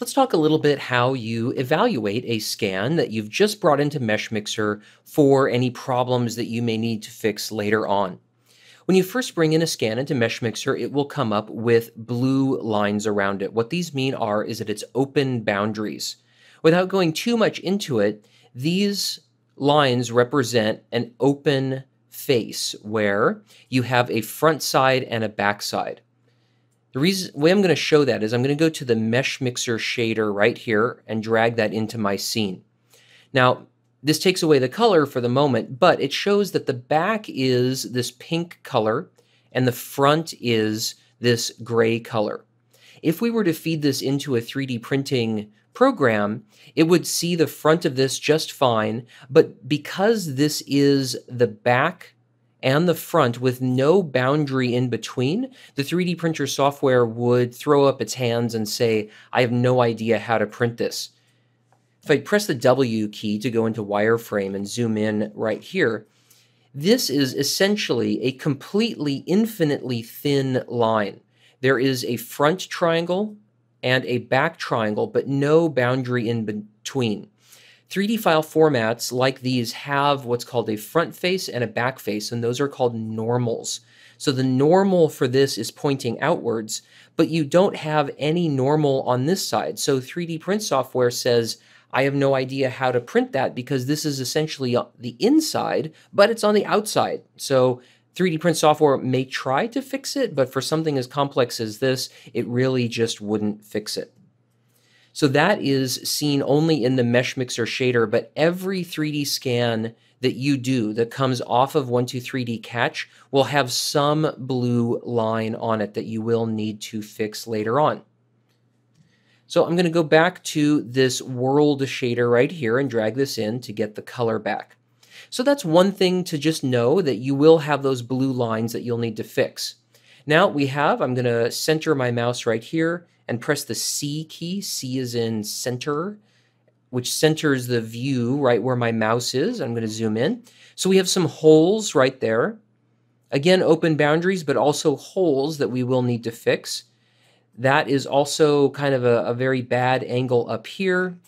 Let's talk a little bit how you evaluate a scan that you've just brought into MeshMixer for any problems that you may need to fix later on. When you first bring in a scan into MeshMixer, it will come up with blue lines around it. What these mean are is that it's open boundaries. Without going too much into it, these lines represent an open face where you have a front side and a back side. The reason way I'm going to show that is I'm going to go to the mesh mixer shader right here and drag that into my scene. Now, this takes away the color for the moment, but it shows that the back is this pink color and the front is this gray color. If we were to feed this into a 3D printing program, it would see the front of this just fine, but because this is the back and the front with no boundary in between, the 3D printer software would throw up its hands and say, I have no idea how to print this. If I press the W key to go into wireframe and zoom in right here, this is essentially a completely infinitely thin line. There is a front triangle and a back triangle, but no boundary in between. 3D file formats like these have what's called a front face and a back face, and those are called normals. So the normal for this is pointing outwards, but you don't have any normal on this side. So 3D print software says, I have no idea how to print that because this is essentially the inside, but it's on the outside. So 3D print software may try to fix it, but for something as complex as this, it really just wouldn't fix it. So that is seen only in the mesh mixer shader, but every 3D scan that you do that comes off of 123D Catch will have some blue line on it that you will need to fix later on. So I'm going to go back to this world shader right here and drag this in to get the color back. So that's one thing to just know that you will have those blue lines that you'll need to fix. Now we have, I'm going to center my mouse right here and press the C key. C is in center, which centers the view right where my mouse is. I'm going to zoom in. So we have some holes right there. Again, open boundaries, but also holes that we will need to fix. That is also kind of a, a very bad angle up here.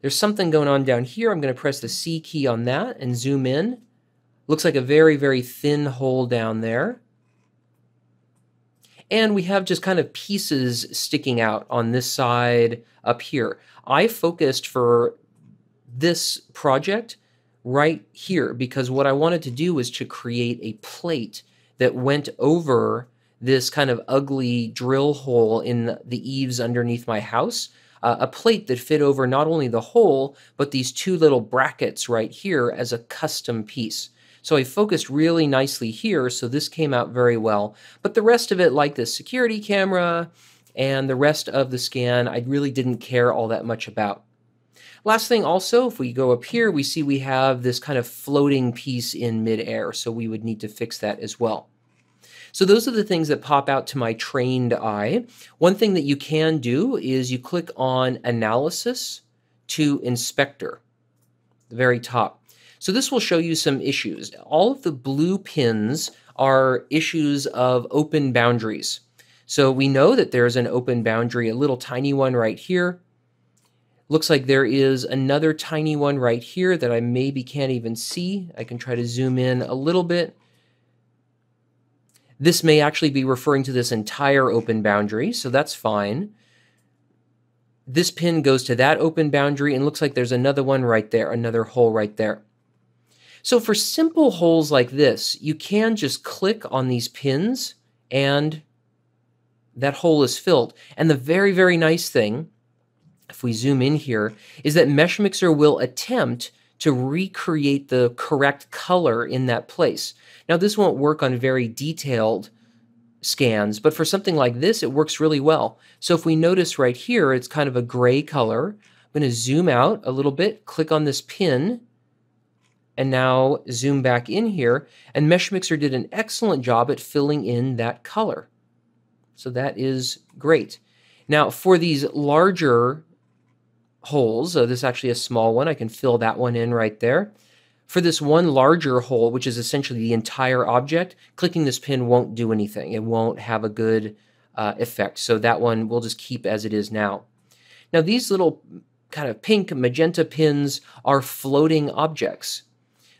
There's something going on down here. I'm going to press the C key on that and zoom in. Looks like a very, very thin hole down there. And we have just kind of pieces sticking out on this side up here. I focused for this project right here because what I wanted to do was to create a plate that went over this kind of ugly drill hole in the eaves underneath my house. Uh, a plate that fit over not only the hole, but these two little brackets right here as a custom piece. So I focused really nicely here, so this came out very well. But the rest of it, like the security camera and the rest of the scan, I really didn't care all that much about. Last thing also, if we go up here, we see we have this kind of floating piece in midair, so we would need to fix that as well. So those are the things that pop out to my trained eye. One thing that you can do is you click on Analysis to Inspector, the very top. So this will show you some issues. All of the blue pins are issues of open boundaries. So we know that there's an open boundary, a little tiny one right here. Looks like there is another tiny one right here that I maybe can't even see. I can try to zoom in a little bit. This may actually be referring to this entire open boundary, so that's fine. This pin goes to that open boundary and looks like there's another one right there, another hole right there. So for simple holes like this, you can just click on these pins and that hole is filled. And the very, very nice thing, if we zoom in here, is that MeshMixer will attempt to recreate the correct color in that place. Now, this won't work on very detailed scans, but for something like this, it works really well. So if we notice right here, it's kind of a gray color. I'm going to zoom out a little bit, click on this pin, and now zoom back in here, and Mesh Mixer did an excellent job at filling in that color. So that is great. Now for these larger holes, uh, this is actually a small one, I can fill that one in right there. For this one larger hole, which is essentially the entire object, clicking this pin won't do anything. It won't have a good uh, effect. So that one we'll just keep as it is now. Now these little kind of pink magenta pins are floating objects.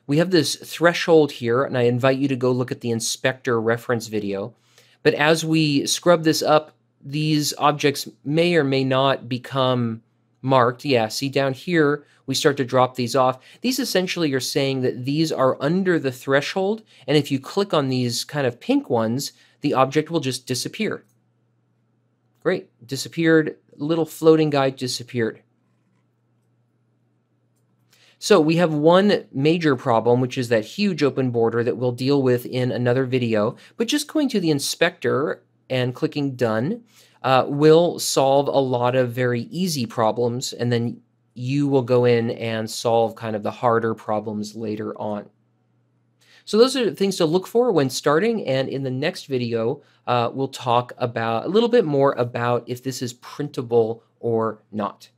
We have this threshold here, and I invite you to go look at the inspector reference video. But as we scrub this up, these objects may or may not become marked. Yeah, see down here, we start to drop these off. These essentially are saying that these are under the threshold, and if you click on these kind of pink ones, the object will just disappear. Great, disappeared, little floating guy disappeared. So we have one major problem, which is that huge open border that we'll deal with in another video. But just going to the inspector and clicking done uh, will solve a lot of very easy problems. And then you will go in and solve kind of the harder problems later on. So those are things to look for when starting. And in the next video, uh, we'll talk about a little bit more about if this is printable or not.